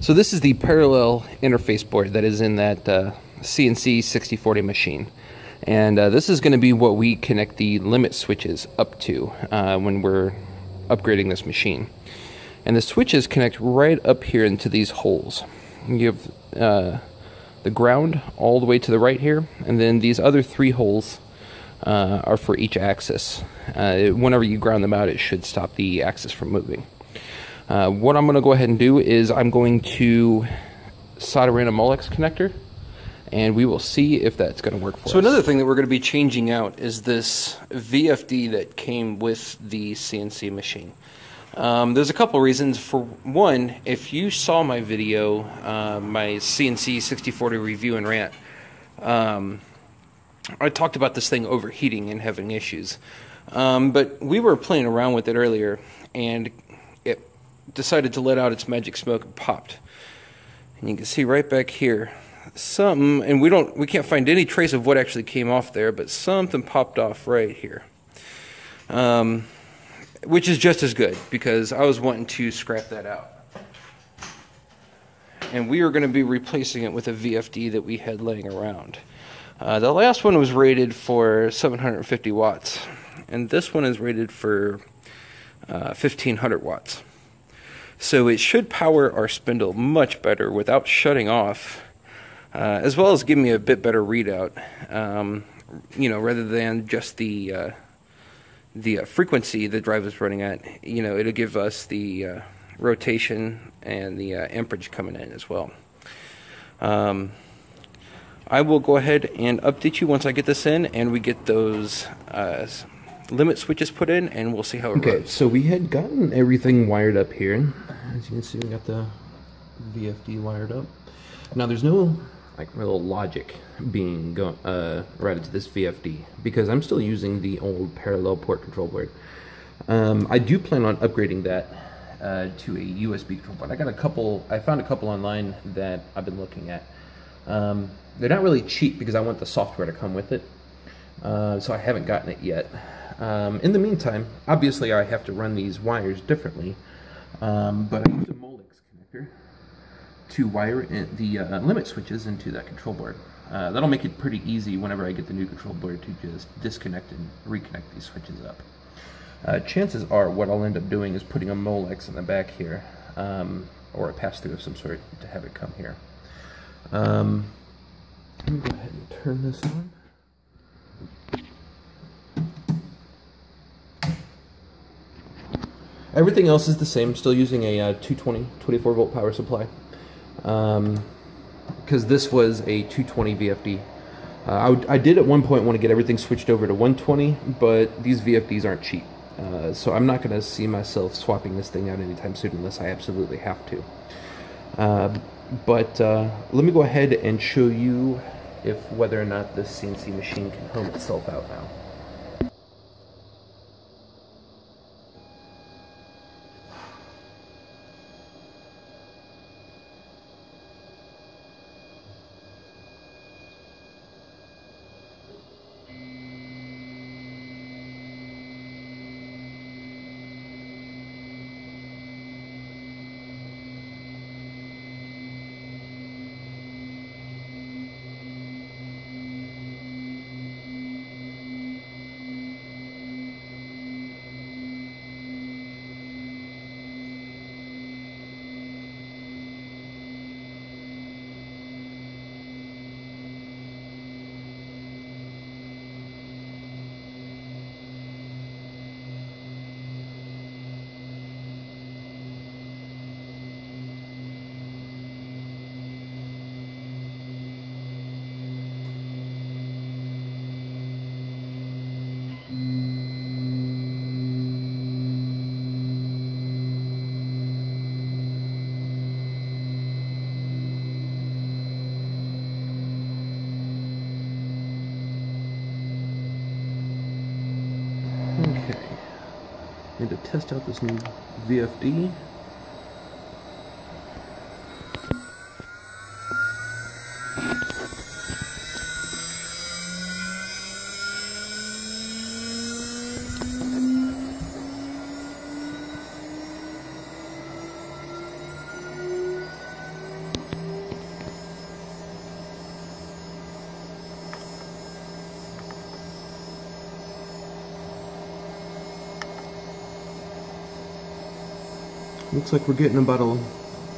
So this is the parallel interface board that is in that uh, CNC 6040 machine. And uh, this is going to be what we connect the limit switches up to uh, when we're upgrading this machine. And the switches connect right up here into these holes. You have uh, the ground all the way to the right here, and then these other three holes uh, are for each axis. Uh, whenever you ground them out, it should stop the axis from moving. Uh, what I'm going to go ahead and do is I'm going to solder in a Molex connector and we will see if that's going to work for so us. another thing that we're going to be changing out is this VFD that came with the CNC machine. Um, there's a couple reasons. For one, if you saw my video, uh, my CNC 6040 review and rant, um, I talked about this thing overheating and having issues. Um, but we were playing around with it earlier, and decided to let out its magic smoke and popped. And you can see right back here, something, and we don't, we can't find any trace of what actually came off there, but something popped off right here. Um, which is just as good because I was wanting to scrap that out. And we are going to be replacing it with a VFD that we had laying around. Uh, the last one was rated for 750 watts, and this one is rated for uh, 1500 watts. So it should power our spindle much better without shutting off, uh, as well as give me a bit better readout. Um, you know, rather than just the uh, the uh, frequency the drive is running at, you know, it'll give us the uh, rotation and the uh, amperage coming in as well. Um, I will go ahead and update you once I get this in and we get those uh, limit switches put in and we'll see how it Okay, runs. so we had gotten everything wired up here. As you can see, we got the VFD wired up. Now, there's no like real logic being go, uh, routed to this VFD because I'm still using the old parallel port control board. Um, I do plan on upgrading that uh, to a USB control board. I got a couple. I found a couple online that I've been looking at. Um, they're not really cheap because I want the software to come with it. Uh, so I haven't gotten it yet. Um, in the meantime, obviously I have to run these wires differently, um, but I use a Molex connector to wire in the uh, limit switches into that control board. Uh, that'll make it pretty easy whenever I get the new control board to just disconnect and reconnect these switches up. Uh, chances are what I'll end up doing is putting a Molex in the back here, um, or a pass-through of some sort to have it come here. Um, let me go ahead and turn this on. Everything else is the same. Still using a uh, 220 24 volt power supply. Because um, this was a 220 VFD. Uh, I, I did at one point want to get everything switched over to 120, but these VFDs aren't cheap. Uh, so I'm not going to see myself swapping this thing out anytime soon unless I absolutely have to. Uh, but let me go ahead and show you if whether or not this CNC machine can home itself out now. Need to test out this new VFD. Looks like we're getting about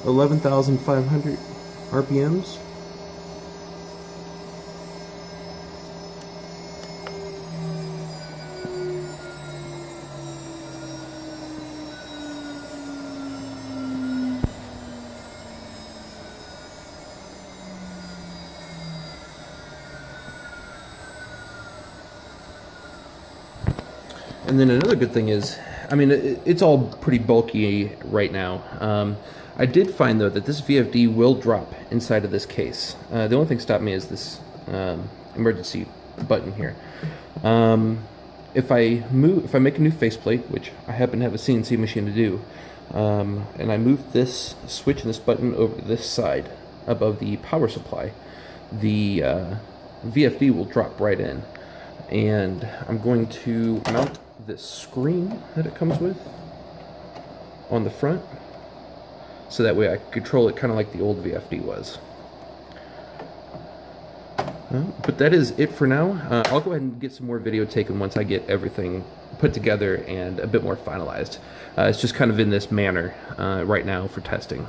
11,500 RPMs. And then another good thing is, I mean, it, it's all pretty bulky right now. Um, I did find though that this VFD will drop inside of this case. Uh, the only thing stopped me is this um, emergency button here. Um, if I move, if I make a new faceplate, which I happen to have a CNC machine to do, um, and I move this switch and this button over to this side above the power supply, the uh, VFD will drop right in. And I'm going to mount this screen that it comes with on the front so that way I control it kind of like the old VFD was. But that is it for now. Uh, I'll go ahead and get some more video taken once I get everything put together and a bit more finalized. Uh, it's just kind of in this manner uh, right now for testing.